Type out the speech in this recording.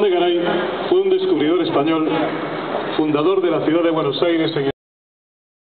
Juan de Garay fue un descubridor español, fundador de la ciudad de Buenos Aires en